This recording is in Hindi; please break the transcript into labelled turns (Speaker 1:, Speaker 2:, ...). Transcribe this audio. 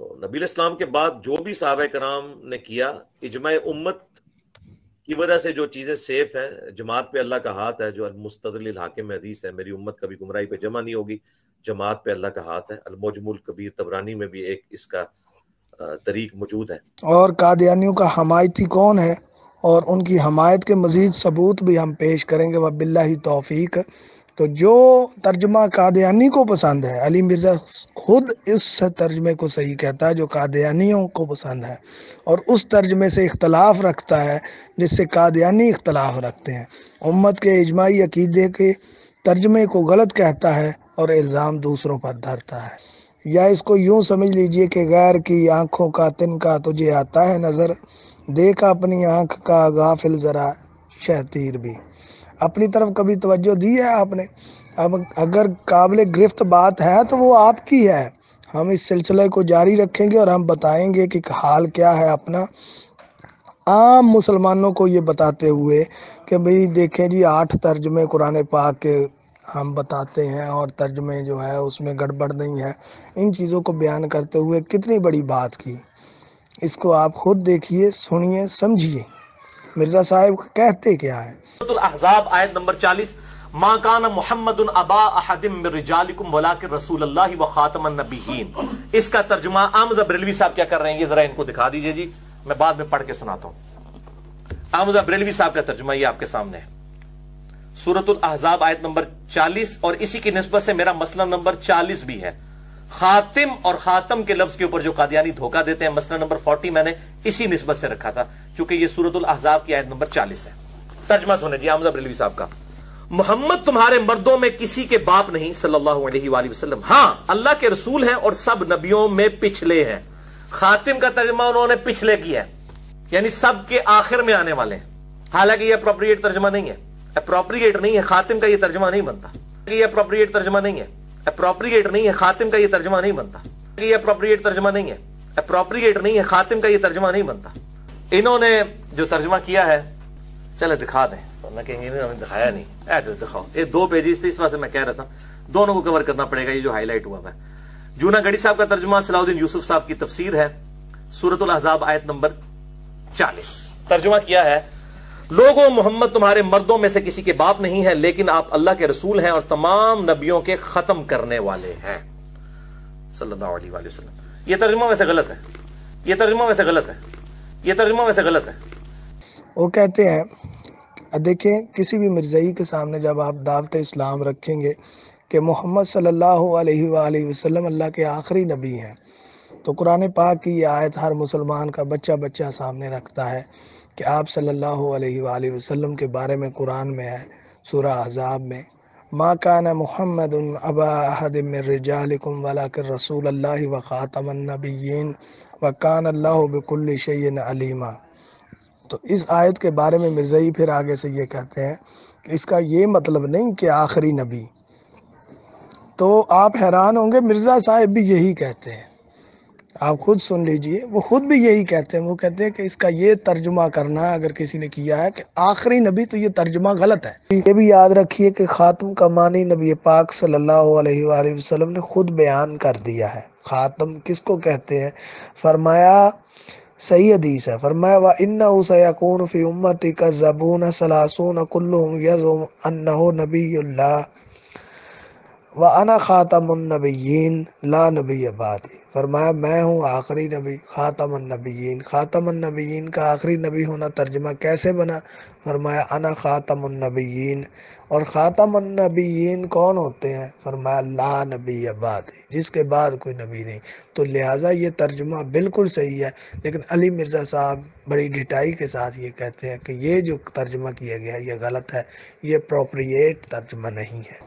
Speaker 1: तो नबी इस्लाम के बाद जो भी साहब कराम ने किया इजमा उम्मत की वजह से जो चीज़ें सेफ़ हैं, जमात पे अल्लाह का हाथ है, जो मुस्तल हाकिम हदीस है, मेरी उम्मत कभी गुमराही पे जमा नहीं होगी, जमात पे अल्लाह का हाथ है। अलमोजमुल कबीर तबरानी में भी एक इसका तरीक मौजूद है।
Speaker 2: और कादियानियों का हमायती कौन है? और उनकी हमायत के मजीद सबूत भी हम पेश करेंगे, वह बिल्ला ही तोफ़ीक। तो जो तर्जमा कादयानी को पसंद है, अली मिर्ज़ा खुद इस तर्जमे को सही कहता है, जो कादियानियों को पसंद है, और उस तर्जमे से इख्तलाफ रखता है, जिससे कादयानी इख्तलाफ रखते हैं। उम्मत के इजमाही अकीदे के तर्जमे को गलत कहता है और इल्ज़ाम दूसरों पर धरता है। या इसको यूँ समझ लीजिए कि गैर की आँखों का तिनका तुझे आता है नज़र, देखा अपनी आँख का गाफिल ज़रा शहतीर भी। अपनी तरफ़ कभी तवज्जो दी है आपने? अब अगर काबिल गिरफ्त बात है तो वो आपकी है। हम इस सिलसिले को जारी रखेंगे और हम बताएँगे कि हाल क्या है अपना। आम मुसलमानों को ये बताते हुए कि भाई देखें जी, आठ तर्जमे कुरान पाक के हम बताते हैं और तर्जमे जो है उसमें गड़बड़ नहीं है। इन चीज़ों को बयान करते हुए कितनी बड़ी बात की। इसको आप खुद देखिए, सुनिए, समझिए। मिर्ज़ा साहब कहते क्या है?
Speaker 3: अहजाब, आयत नंबर 40 माँ कान मोहम्मद रसूल इसका तर्जुमा आमजा साहब क्या कर रहे हैं? ये जरा इनको दिखा दीजिए जी। मैं बाद में पढ़ के सुनाता हूँ। आमजा बरेलवी साहब का तर्जुमा ये आपके सामने है। सूरतुल अहजाब, आयत नंबर 40 और इसी की नस्बत से मेरा मसला नंबर 40 भी है। खातिम और खातम के लफ्ज के ऊपर जो कादियानी धोखा देते हैं, मसला नंबर 40 मैंने इसी नस्बत से रखा था, चूँकि ये सूरतुल अहजाब की आयत नंबर 40 है। तर्जमा सुने जी आमदा बरेलवी साहब का। मोहम्मद तुम्हारे मर्दों में किसी के बाप नहीं, सल्लल्लाहु अलैहि वसल्लम। हाँ, अल्लाह के रसूल हैं और सब नबियों में पिछले हैं। खातिम का तर्जमा उन्होंने पिछले किया है, यानी सब के आखिर में आने वाले हैं। हालाँकि यह अप्रोप्रिएट तर्जमा नहीं है। अप्रोप्रिएट नहीं है, खातिम का यह तर्जमा नहीं बनता। यह अप्रोप्रिएट तर्जमा नहीं है। अप्रोप्रिएट नहीं है, खातिम का यह तर्जमा नहीं बनता। यह अप्रोप्रिएट तर्जमा नहीं है। अप्रोप्रिएट नहीं है, खातिम का यह तर्जमा नहीं बनता। इन्होंने जो तर्जमा किया है, चले दिखा दें। वरना कहेंगे इन्होंने दिखाया नहीं। ऐ तो दिखाओ। ये दो पेजेस थे, इस वजह से मैं कह रहा था। दोनों को कवर करना पड़ेगा, ये जो हाईलाइट हुआ है। जूना गढ़ी साहब का तर्जुमा, सलाउद्दीन यूसुफ साहब की तफसीर है। सूरतुल अहजाब, आयत नंबर 40 तर्जुमा किया है लोगों, मोहम्मद तुम्हारे मर्दों में से किसी के बाप नहीं है, लेकिन आप अल्लाह के रसूल हैं और तमाम नबियों के खत्म करने वाले हैं। सल्लल्लाहु अलैहि तर्जुमा वैसे गलत है। ये तर्जुमा वैसे गलत है। ये तर्जुमा वैसे गलत है।
Speaker 2: वो कहते हैं देखें किसी भी मिर्जई के सामने जब आप दावत इस्लाम रखेंगे कि मोहम्मद सल्लल्लाहु अलैहि वसल्लम अल्लाह के आखिरी नबी हैं तो कुरान पाक की ये आयत हर मुसलमान का बच्चा बच्चा सामने रखता है। कि आप सल्लल्लाहु अलैहि वसल्लम के बारे में कुरान में है सूरह अजाब में। मा कान मोहम्मद अबा अहदिम रिजालिकुम वला रसूल अल्लाह व ख़ातमन नबिय्यिन व कान अल्लाह बिकुल्लि शैइन अलीमा। तो इस आयत के बारे में मिर्ज़ई फिर आगे से ये कहते हैं कि इसका ये मतलब नहीं कि आखिरी नबी। तो आप हैरान होंगे, मिर्ज़ा साहब भी यही कहते हैं। आप खुद सुन लीजिए। वो खुद भी यही कहते हैं। वो कहते हैं कि इसका ये तर्जुमा करना अगर किसी ने किया है कि आखिरी नबी तो ये तर्जुमा गलत है। ये भी याद रखिए कि खातम का मानी नबी पाक सल्लल्लाहु अलैहि वसल्लम ने खुद बयान कर दिया है। खातम किसको कहते हैं? फरमाया, सही हदीस है। फरमाया, व इन्ना सयकून फ़ी उम्मती का जबून सलासून कुल्लुहुम यज़ुम व अना ख़ातमुन्नबिय्यीन ला नबी बादी। फरमाया, मैं हूँ आखिरी नबी ख़ातमुन्नबिय्यीन ख़ातमुन्नबिय्यीन का आखिरी नबी होना तर्जमा कैसे बना? फरमाया, अना ख़ातमुन्नबिय्यीन और ख़ातमुन्नबिय्यीन कौन होते हैं? फरमाया, ला नबी बादी जिसके बाद कोई नबी नहीं। तो लिहाजा ये तर्जमा बिल्कुल सही है, लेकिन अली मिर्ज़ा साहब बड़ी ढिटाई के साथ ये कहते हैं कि ये जो तर्जमा किया गया ये गलत है, ये अप्रोप्रिएट तर्जमा नहीं है।